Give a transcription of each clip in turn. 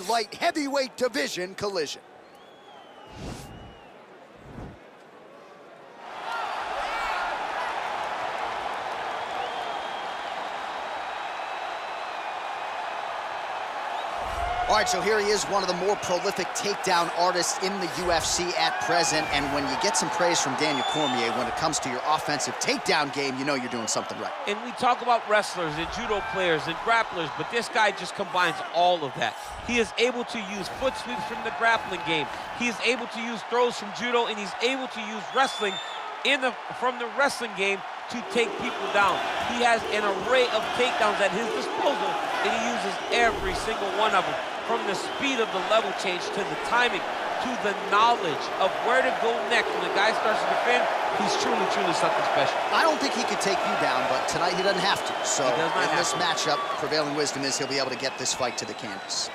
light heavyweight division collision. All right, so here he is, one of the more prolific takedown artists in the UFC at present. And when you get some praise from Daniel Cormier when it comes to your offensive takedown game, you know you're doing something right. And we talk about wrestlers and judo players and grapplers, but this guy just combines all of that. He is able to use foot sweeps from the grappling game. He is able to use throws from judo, and he's able to use wrestling in the from the wrestling game to take people down. He has an array of takedowns at his disposal, and he uses every single one of them from the speed of the level change to the timing to the knowledge of where to go next. When the guy starts to defend, he's truly, truly something special. I don't think he could take you down, but tonight he doesn't have to. So in this to. matchup, prevailing wisdom is he'll be able to get this fight to the canvas.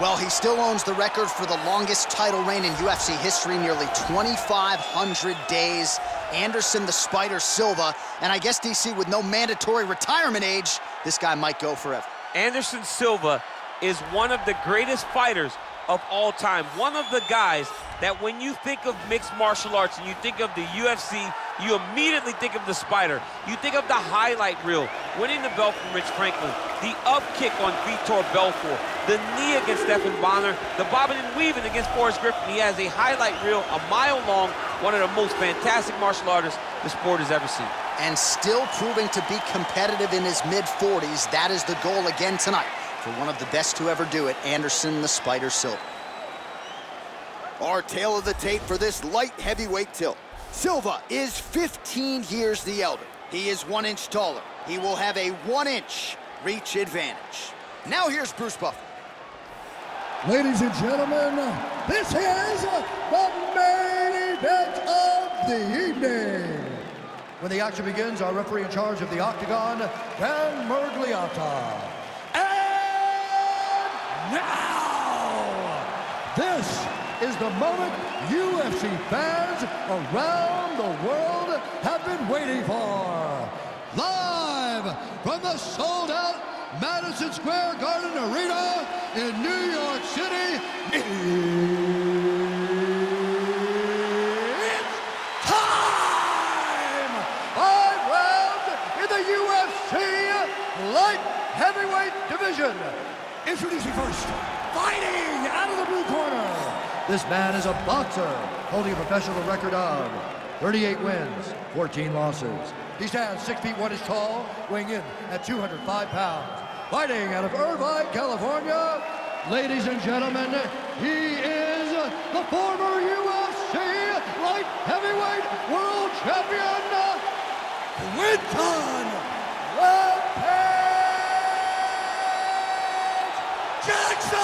Well, he still owns the record for the longest title reign in UFC history, nearly 2,500 days. Anderson the Spider Silva. And I guess, DC, with no mandatory retirement age, this guy might go forever. Anderson Silva is one of the greatest fighters of all time. One of the guys that when you think of mixed martial arts and you think of the UFC, you immediately think of the Spider. You think of the highlight reel, winning the belt from Rich Franklin, the up kick on Vitor Belfort, the knee against Stephan Bonnar, the bobbing and weaving against Forrest Griffin. He has a highlight reel a mile long, one of the most fantastic martial artists the sport has ever seen. And still proving to be competitive in his mid-40s. That is the goal again tonight for one of the best to ever do it, Anderson the Spider Silva. Our tale of the tape for this light heavyweight tilt. Silva is 15 years the elder. He is one inch taller. He will have a one inch reach advantage. Now here's Bruce Buffer. Ladies and gentlemen, this is the main event of the evening. When the action begins, our referee in charge of the Octagon, Dan Miragliotta. Now, this is the moment UFC fans around the world have been waiting for. Live from the sold-out Madison Square Garden Arena in New York City, it's time! Five rounds in the UFC light heavyweight division. Introducing first, fighting out of the blue corner. This man is a boxer, holding a professional record of 38 wins, 14 losses. He stands 6 feet 1 inch tall, weighing in at 205 pounds. Fighting out of Irvine, California, ladies and gentlemen, he is the former UFC light heavyweight world champion, Quinton Rampage Jackson!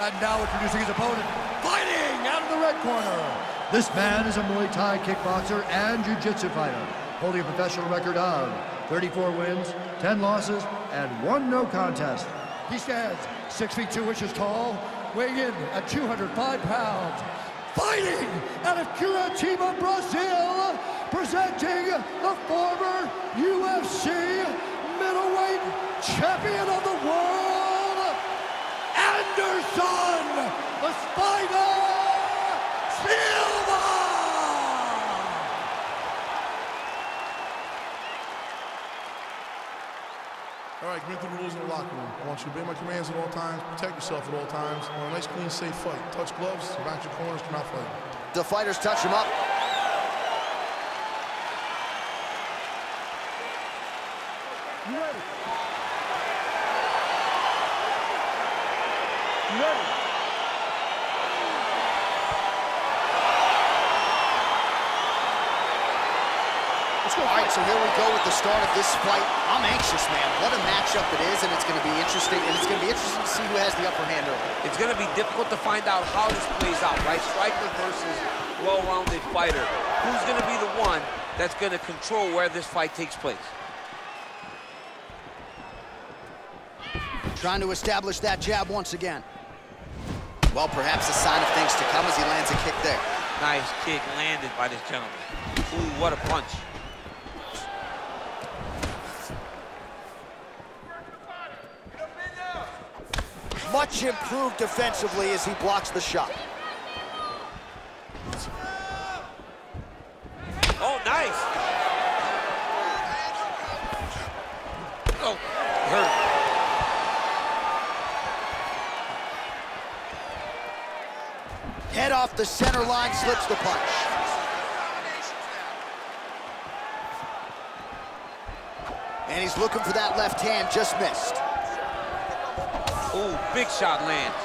And now introducing his opponent, fighting out of the red corner. This man is a Muay Thai kickboxer and jiu-jitsu fighter, holding a professional record of 34 wins, 10 losses, and one no contest. He stands 6 feet 2 inches tall, weighing in at 205 pounds. Fighting out of Curitiba, Brazil, presenting the former UFC middleweight champion of the world, Anderson, the Spider Silva! All right, give me the rules in the locker room. I want you to obey my commands at all times, protect yourself at all times. I want a nice, clean, safe fight. Touch gloves, back your corners, come out fighting. The fighters touch him up. You ready? You ready? Right, so here we go with the start of this fight. I'm anxious, man. What a matchup it is, and it's going to be interesting. And it's going to be interesting to see who has the upper hand early. It's going to be difficult to find out how this plays out, right? Striker versus well-rounded fighter. Who's going to be the one that's going to control where this fight takes place? Trying to establish that jab once again. Well, perhaps a sign of things to come as he lands a kick there. Nice kick landed by this gentleman. Ooh, what a punch. Much improved defensively as he blocks the shot. Oh, nice. Oh, hurt. Head off the center line, slips the punch. And he's looking for that left hand, just missed. Ooh, big shot lands.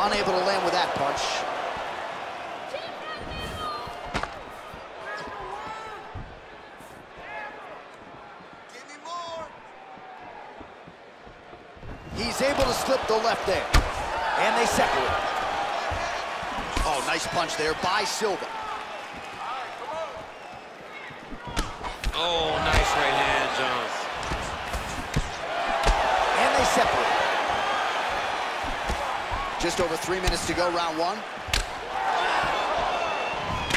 Unable to land with that punch. He's able the left there. And they separate. Oh, nice punch there by Silva. Oh, nice right hand, Jones. And they separate. Just over three minutes to go, round one.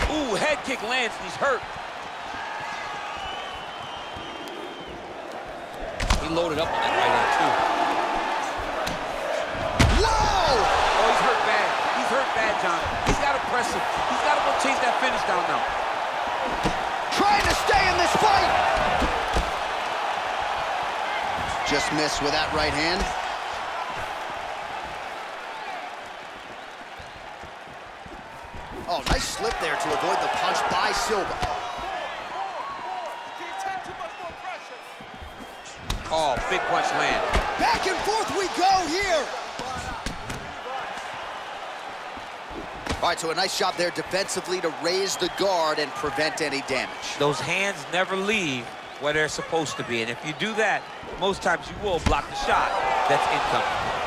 Ooh, head kick lands and he's hurt. He loaded up on that right hand, too. Whoa! Oh, he's hurt bad. He's hurt bad, John. He's got to press him. He's got to go chase that finish down now. Trying to stay in this fight. Just missed with that right hand. Oh, nice slip there to avoid the punch by Silva. Oh, big punch land. Back and forth we go here. All right, so a nice job there defensively to raise the guard and prevent any damage. Those hands never leave where they're supposed to be. And if you do that, most times you will block the shot that's incoming.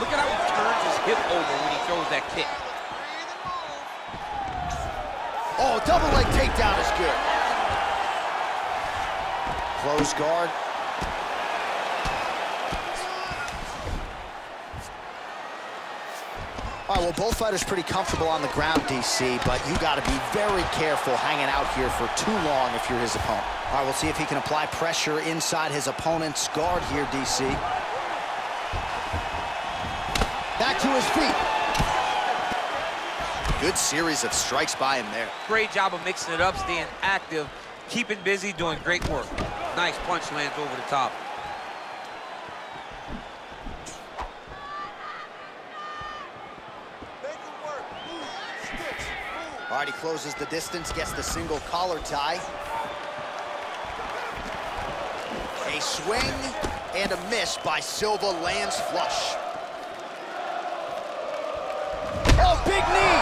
Look at how he turns his hip over when he throws that kick. Oh, double leg takedown is good. Close guard. All right, well, both fighters pretty comfortable on the ground, DC, but you got to be very careful hanging out here for too long if you're his opponent. All right, we'll see if he can apply pressure inside his opponent's guard here, DC. Back to his feet. Good series of strikes by him there. Great job of mixing it up, staying active, keeping busy, doing great work. Nice punch lands over the top. All right, he closes the distance, gets the single collar tie. A swing and a miss by Silva lands flush. Big knee!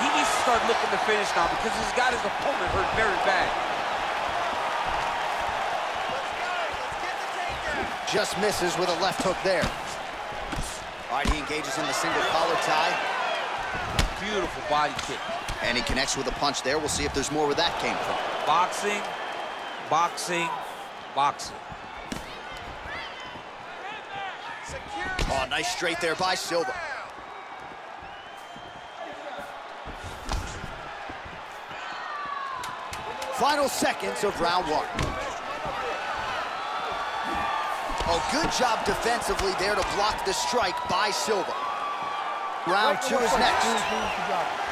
He needs to start looking to finish now because he's got his opponent hurt very bad. Just misses with a left hook there. All right, he engages in the single collar tie, Beautiful body kick. and he connects with a punch there. We'll see if there's more where that came from. Boxing, boxing, boxing. Oh, nice straight there by Silva. Final seconds of round one. Oh, good job defensively there to block the strike by Silva. Round two is next.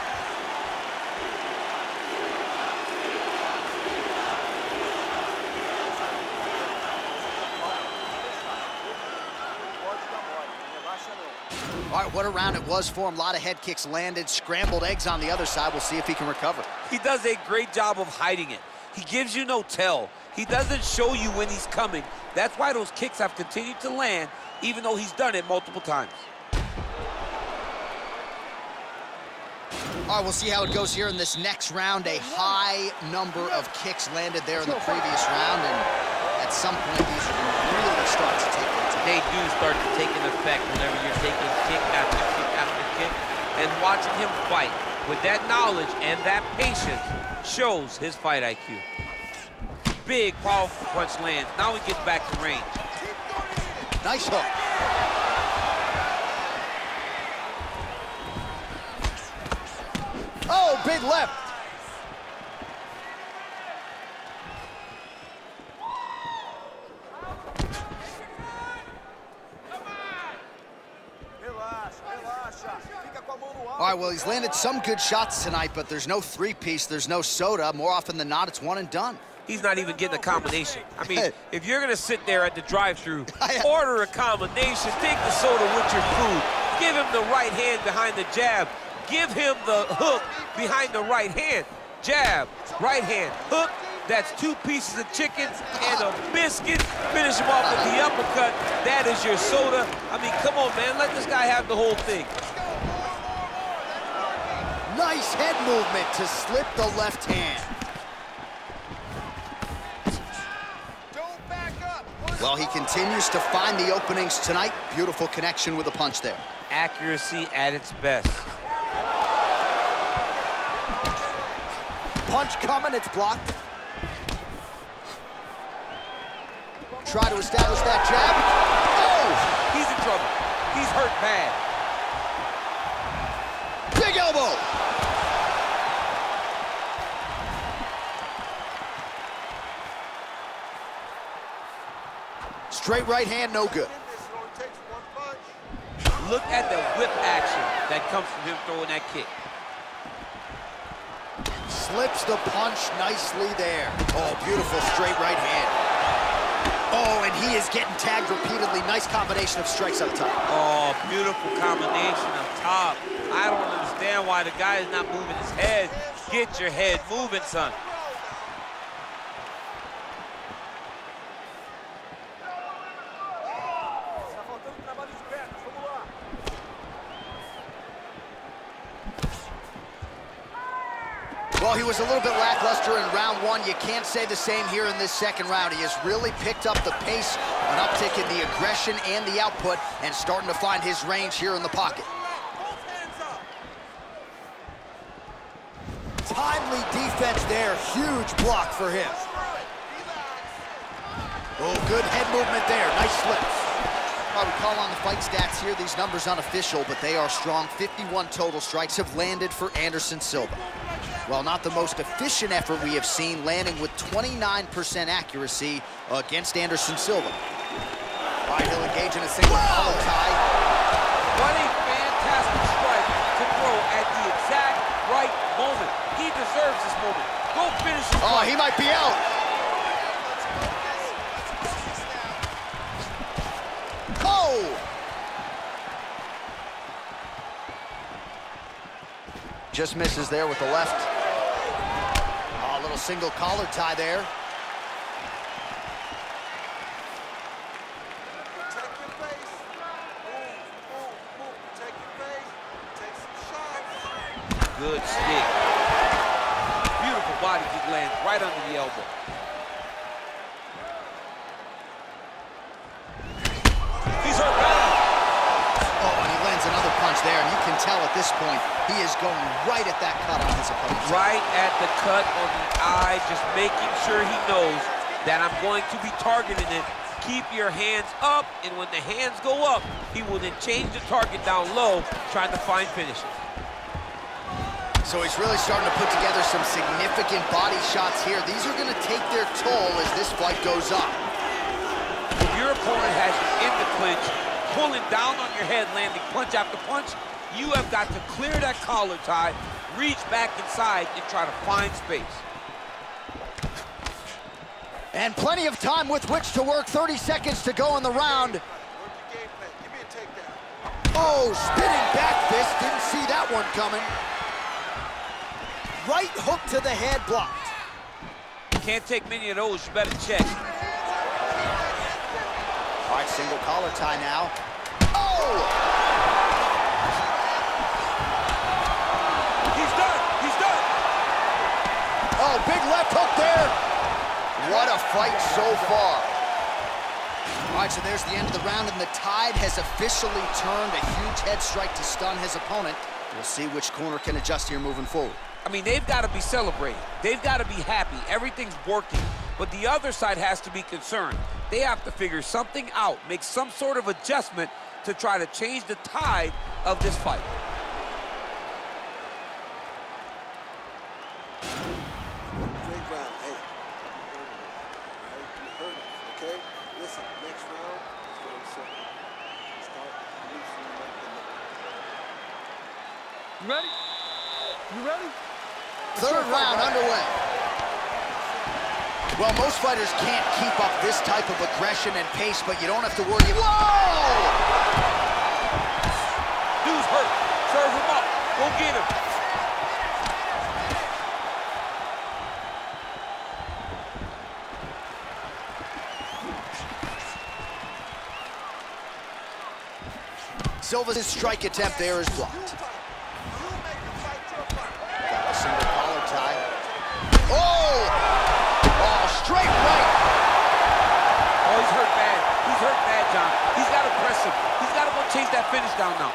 What a round it was for him. A lot of head kicks landed, scrambled eggs on the other side. We'll see if he can recover. He does a great job of hiding it. He gives you no tell. He doesn't show you when he's coming. That's why those kicks have continued to land, even though he's done it multiple times. All right, we'll see how it goes here in this next round. A high number of kicks landed there in the previous round, and at some point, these are really start to take. They do start to take an effect whenever you're taking kick after kick after kick, and watching him fight with that knowledge and that patience shows his fight IQ. Big, powerful punch lands. Now he gets back to range. Nice hook. Oh, big left. Right, well, he's landed some good shots tonight, but there's no three-piece, there's no soda. More often than not, it's one and done. He's not even getting a combination. I mean, if you're gonna sit there at the drive-through, order a combination, take the soda with your food, give him the right hand behind the jab, give him the hook behind the right hand. Jab, right hand, hook, that's two pieces of chicken and a biscuit. Finish him off with the uppercut. That is your soda. I mean, come on, man, let this guy have the whole thing. Nice head movement to slip the left hand. Well, he continues to find the openings tonight. Beautiful connection with a punch there. Accuracy at its best. Punch coming, it's blocked. Try to establish that jab. Oh! He's in trouble. He's hurt bad. Big elbow! Straight right hand, no good. Look at the whip action that comes from him throwing that kick. Slips the punch nicely there. Oh, beautiful straight right hand. Oh, and he is getting tagged repeatedly. Nice combination of strikes up top. Oh, beautiful combination up top. I don't understand why the guy is not moving his head. Get your head moving, son. Was a little bit lackluster in round one. You can't say the same here in this second round. He has really picked up the pace, an uptick in the aggression and the output, and starting to find his range here in the pocket. Timely defense there. Huge block for him. Oh, good head movement there. Nice slips. I would call on the fight stats here. These numbers unofficial, but they are strong. 51 total strikes have landed for Anderson Silva. While not the most efficient effort we have seen, landing with 29% accuracy against Anderson Silva. All right, he'll engage in a single collar tie. What a fantastic strike to throw at the exact right moment. He deserves this moment. Go finish Oh, he might be out. Oh! Just misses there with the left. A little single collar tie there. Good stick. Beautiful body kick lands right under the elbow. He's hurt bad. Oh, and he lands another punch there, and you can tell at this point, he is going right at that cut on his opponent. Right at the cut on the eye, just making sure he knows that I'm going to be targeting it. Keep your hands up, and when the hands go up, he will then change the target down low, trying to find finishes. So he's really starting to put together some significant body shots here. These are going to take their toll as this fight goes on. If your opponent has you in the clinch, pulling down on your head, landing punch after punch, you have got to clear that collar tie, reach back inside, and try to find space. And plenty of time with which to work. 30 seconds to go in the round. Oh, spinning back fist. Didn't see that one coming. Right hook to the head blocked. Can't take many of those. You better check. All right, single collar tie now. Oh! Big left hook there. What a fight so far. All right, so there's the end of the round, and the tide has officially turned a huge head strike to stun his opponent. We'll see which corner can adjust here moving forward. I mean, they've got to be celebrating. They've got to be happy. Everything's working. But the other side has to be concerned. They have to figure something out, make some sort of adjustment to try to change the tide of this fight. Great round. Hey, you heard it, okay? Listen, next round is very simple. Start loosening up the neck. You ready? You ready? Third round underway. Well, most fighters can't keep up this type of aggression and pace, but you don't have to worry. Whoa! Dude's hurt. Serve him up. Go get him. Silva's strike attempt there is blocked. Got a single collar tie. Oh! Oh, straight right. Oh, he's hurt bad. He's hurt bad, John. He's got to press him. He's got to go chase that finish down now.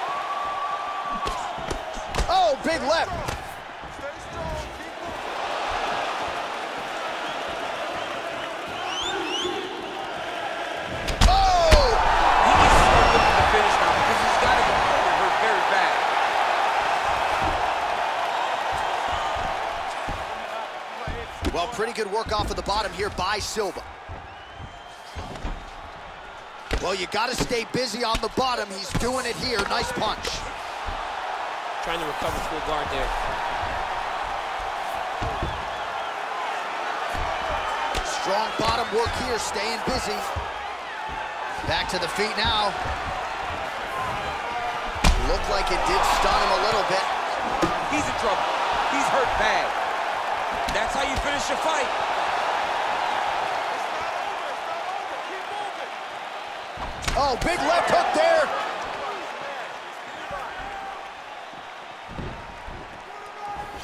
Oh, big left. Oh! He needs to start looking finish now because he's got to go very bad. Well, pretty good work off of the bottom here by Silva. Well, you got to stay busy on the bottom. He's doing it here. Nice punch. Trying to recover full guard there. Strong bottom work here, staying busy. Back to the feet now. Looked like it did stun him a little bit. He's in trouble. He's hurt bad. That's how you finish a fight. Oh, big left hook there.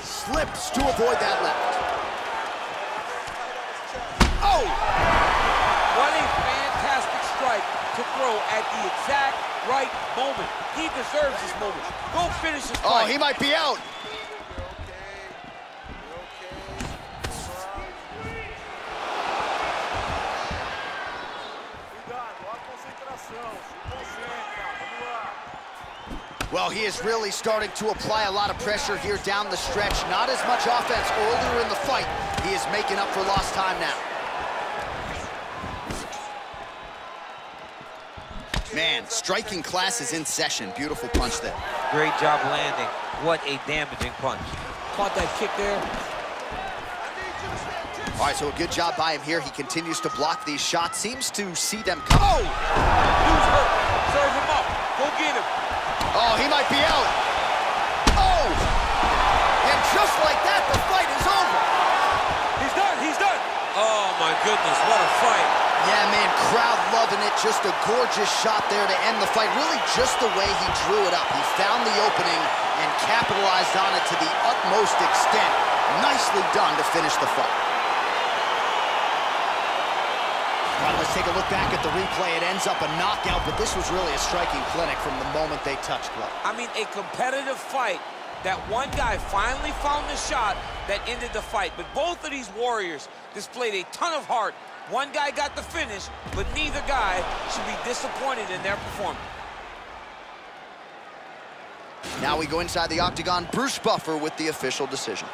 Slips to avoid that left. Oh! What a fantastic strike to throw at the exact right moment. He deserves this moment. Go finish his Oh, he might be out. Well, he is really starting to apply a lot of pressure here down the stretch. Not as much offense earlier in the fight. He is making up for lost time now. Man, striking class is in session. Beautiful punch there. Great job landing. What a damaging punch. Caught that kick there. All right, so a good job by him here. He continues to block these shots. Seems to see them come. Oh! Dude's hurt. Serve him up. Go get him. Oh, he might be out. Oh! And just like that, the fight is over. He's done. He's done. Oh, my goodness. What a fight. Yeah, man, crowd loving it. Just a gorgeous shot there to end the fight. Really just the way he drew it up. He found the opening and capitalized on it to the utmost extent. Nicely done to finish the fight. All right, let's take a look back at the replay. It ends up a knockout, but this was really a striking clinic from the moment they touched gloves. I mean, a competitive fight that one guy finally found the shot that ended the fight. But both of these warriors displayed a ton of heart. One guy got the finish, but neither guy should be disappointed in their performance. Now we go inside the octagon. Bruce Buffer with the official decision.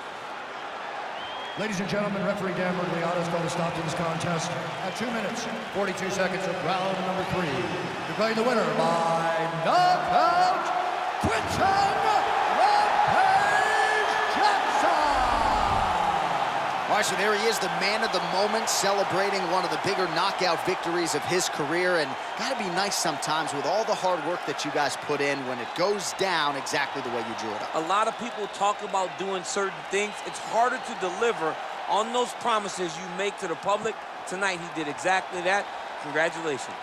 Ladies and gentlemen, referee Dan Miragliotta has called a stop to this contest at 2 minutes, 42 seconds of round number three. Declaring the winner by knockout, Quinton Right, there he is, the man of the moment, celebrating one of the bigger knockout victories of his career. And got to be nice sometimes with all the hard work that you guys put in when it goes down exactly the way you drew it up. A lot of people talk about doing certain things. It's harder to deliver on those promises you make to the public. Tonight, he did exactly that. Congratulations.